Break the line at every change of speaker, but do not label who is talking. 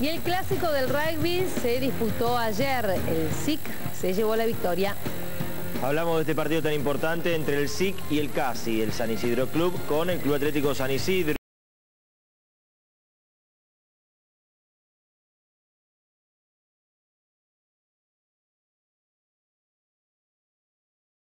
Y el clásico del rugby se disputó ayer. El SIC se llevó la victoria.
Hablamos de este partido tan importante entre el SIC y el CASI, el San Isidro Club, con el Club Atlético San Isidro.